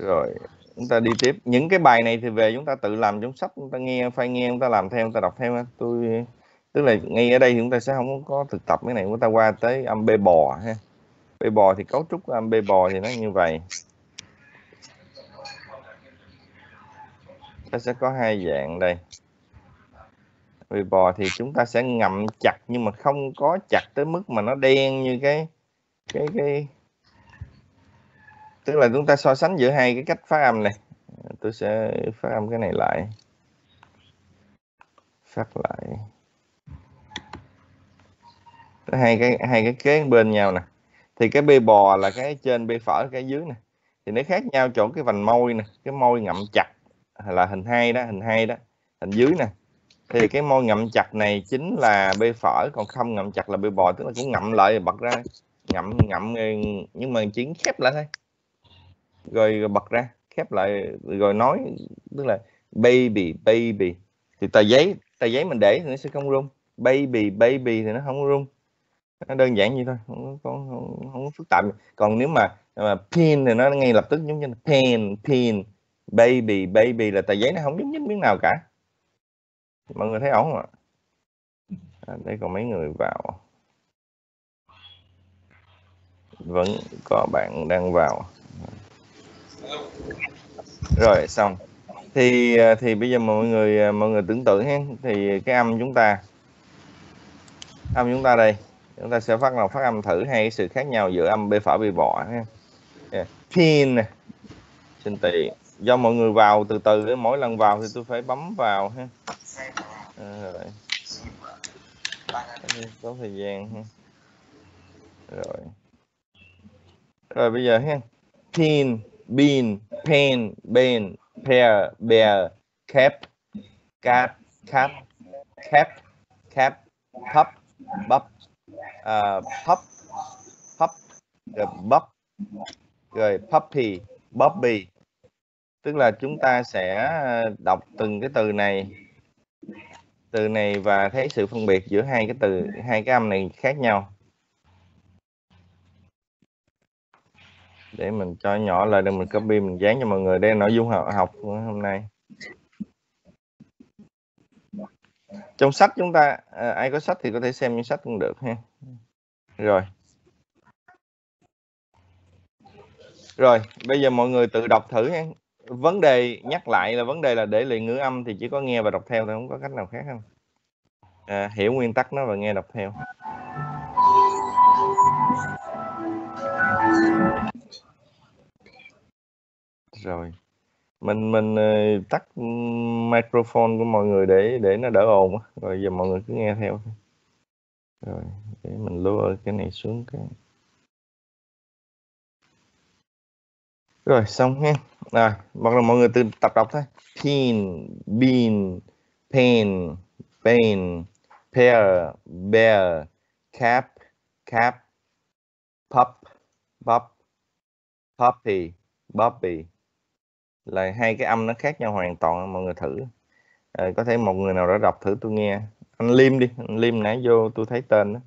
rồi, chúng ta đi tiếp. Những cái bài này thì về chúng ta tự làm trong sách, chúng ta nghe phải nghe, chúng ta làm theo, chúng ta đọc theo tôi, tức là ngay ở đây chúng ta sẽ không có thực tập cái này, chúng ta qua tới âm b bò ha. B bò thì cấu trúc âm b bò thì nó như vậy. Nó sẽ có hai dạng đây. B bò thì chúng ta sẽ ngậm chặt nhưng mà không có chặt tới mức mà nó đen như cái cái cái tức là chúng ta so sánh giữa hai cái cách phát âm này. Tôi sẽ phát âm cái này lại. Phát lại. Hai cái hai cái kế bên nhau nè. Thì cái bê bò là cái trên bê phở, cái dưới nè. Thì nó khác nhau chỗ cái vành môi nè. Cái môi ngậm chặt là hình hai đó, hình hai đó, hình dưới nè. Thì cái môi ngậm chặt này chính là bê phở, còn không ngậm chặt là bê bò, tức là cũng ngậm lại bật ra. Ngậm ngậm, nhưng mà chỉ khép lại thôi rồi, rồi bật ra khép lại rồi nói tức là baby baby. Thì tờ giấy tờ giấy mình để thì nó sẽ không rung. Baby baby thì nó không rung. Nó đơn giản như thôi không có không, không, không phức tạp còn nếu mà, mà pin thì nó ngay lập tức giống như là pin. Baby baby là tờ giấy nó không giống nhích miếng nào cả. Mọi người thấy ổn không ạ? À, đây còn mấy người vào. Vẫn có bạn đang vào rồi, xong. Thì à, thì bây giờ mọi người à, mọi người tưởng tượng ha thì cái âm chúng ta, âm chúng ta đây, chúng ta sẽ phát nào phát âm thử hai cái sự khác nhau giữa âm b phở b bọ ha yeah. pin xin tị do mọi người vào từ từ mỗi lần vào thì tôi phải bấm vào ha. Ờ, rồi. Có thời gian ha. Rồi. Rồi, bây giờ ha. Pin bean pain, ben pear bear cap cap cap cap cap pup bắp uh, à, pup pup rồi bắp rồi puppy puppy. tức là chúng ta sẽ à, đọc từng cái từ này từ này và thấy sự phân biệt giữa hai cái từ hai cái âm này khác nhau để mình cho nhỏ lại để mình copy mình dán cho mọi người đây nội dung học, học hôm nay. Trong sách chúng ta à, ai có sách thì có thể xem những sách cũng được ha. Rồi. Rồi bây giờ mọi người tự đọc thử ha. Vấn đề nhắc lại là vấn đề là để luyện ngữ âm thì chỉ có nghe và đọc theo thôi không có cách nào khác không? À, hiểu nguyên tắc nó và nghe đọc theo rồi. Mình mình ờ, tắt microphone của mọi người để để nó đỡ ồn rồi giờ mọi người cứ nghe theo. Rồi, để mình lower cái này xuống cái. Rồi, xong ha. Rồi, bắt đầu mọi người tự tập đọc thôi. Pin bean, pain pain, pear, bear, cap cap, pup pup, puppy puppy là hai cái âm nó khác nhau hoàn toàn mọi người thử. À, có thể một người nào đó đọc thử tôi nghe. Anh Liêm đi anh Liêm nãy vô tôi thấy tên đó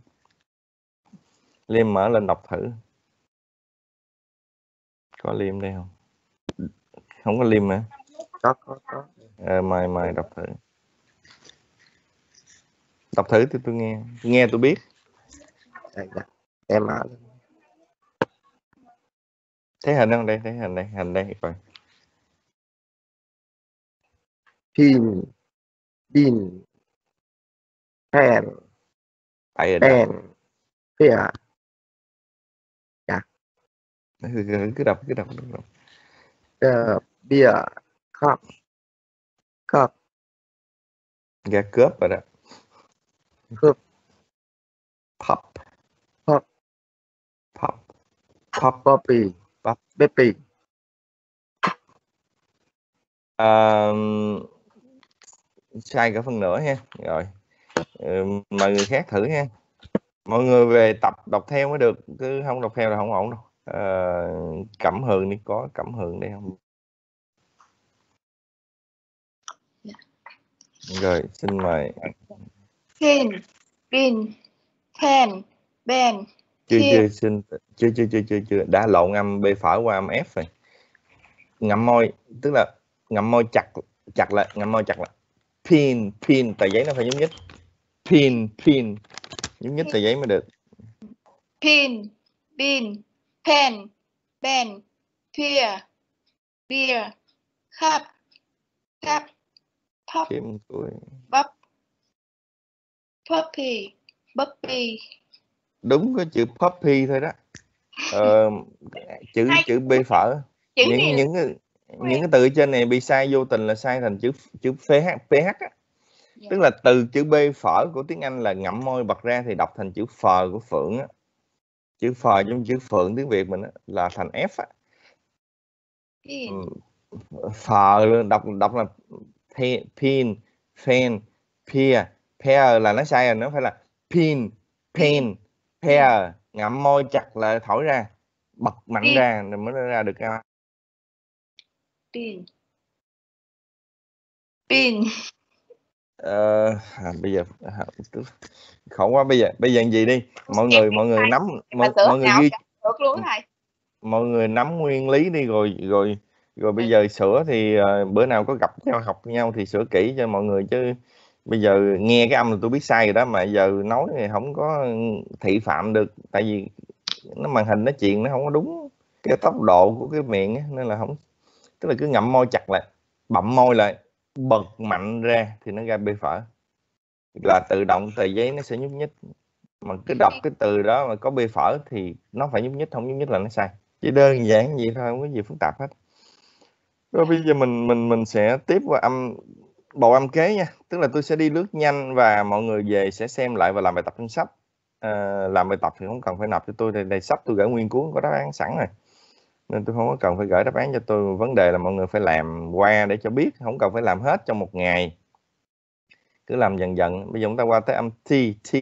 Liêm mở lên đọc thử. Có Liêm đây không? Không có Liêm hả? Có có có. À, mời mời đọc thử. Đọc thử thì tôi nghe. Nghe tôi biết. Dạ, dạ. em mở thấy hình không đây? Thấy hình đây hình đây rồi pin. Pin. Pen. Tại rồi pen phía cứ, cứ đọc cứ đọc cứ đọc the beer cup cup ra cướp rồi đó cướp pop Pop. pop pop poppy Pop. baby um, sai cả phần nữa ha. Rồi. Ừ, mời người khác thử ha. Mọi người về tập đọc theo mới được cứ không đọc theo là không ổn đâu. À, cẩm hường đi có cẩm hường đây không? Rồi xin mời. Pin pin pen ben chưa chưa xin chưa chưa chưa chưa chưa. Đã lộn âm b phở qua âm f rồi. Ngậm môi tức là ngậm môi chặt chặt lại ngậm môi chặt lại pin pin tờ giấy nó phải nhúc nhích pin pin nhúc nhích tờ giấy mới được. Pin bin pen ben pear beer cup cup pop bắp puppy puppy. Đúng có chữ puppy thôi đó. Ờ, chữ Hai chữ b phở. Chữ những này những cái- những cái từ trên này bị sai vô tình là sai thành chữ chữ ph ph á. Dạ. tức là từ chữ b phở của tiếng anh là ngậm môi bật ra thì đọc thành chữ phờ của phượng á. Chữ phờ trong chữ phượng tiếng việt mình á, là thành f á. Pin. Ừ, phờ luôn đọc đọc là pin pen pear pear là nó sai rồi nó phải là pin pen pear ngậm môi chặt là thổi ra bật mạnh Pin. ra rồi mới ra được cái pin. Pin. Ờ, à, bây giờ à, khổ quá bây giờ bây giờ làm gì đi? Mọi người mọi người nắm mọi, mọi người ghi được luôn thầy. Mọi người nắm nguyên lý đi rồi rồi rồi bây Ừ. giờ sửa thì ờ, bữa nào có gặp nhau học nhau thì sửa kỹ cho mọi người chứ. Bây giờ nghe cái âm là tôi biết sai rồi đó mà giờ nói thì không có thị phạm được tại vì nó màn hình nó chuyện nó không có đúng cái tốc độ của cái miệng á, nên là không tức là cứ ngậm môi chặt lại bậm môi lại bật mạnh ra thì nó ra bê phở. Là tự động tờ giấy nó sẽ nhúc nhích. Mà cứ đọc cái từ đó mà có bê phở thì nó phải nhúc nhích không nhúc nhích là nó sai. Chỉ đơn giản vậy thôi không có gì phức tạp hết. Rồi bây giờ mình mình mình sẽ tiếp qua âm bộ âm kế nha. Tức là tôi sẽ đi lướt nhanh và mọi người về sẽ xem lại và làm bài tập trên sách à, ờ, làm bài tập thì không cần phải nộp cho tôi đây, đây sách tôi gửi nguyên cuốn có đáp án sẵn rồi nên tôi không có cần phải gửi đáp án cho tôi. Vấn đề là mọi người phải làm qua để cho biết, không cần phải làm hết trong một ngày. Cứ làm dần dần. Bây giờ chúng ta qua tới âm t t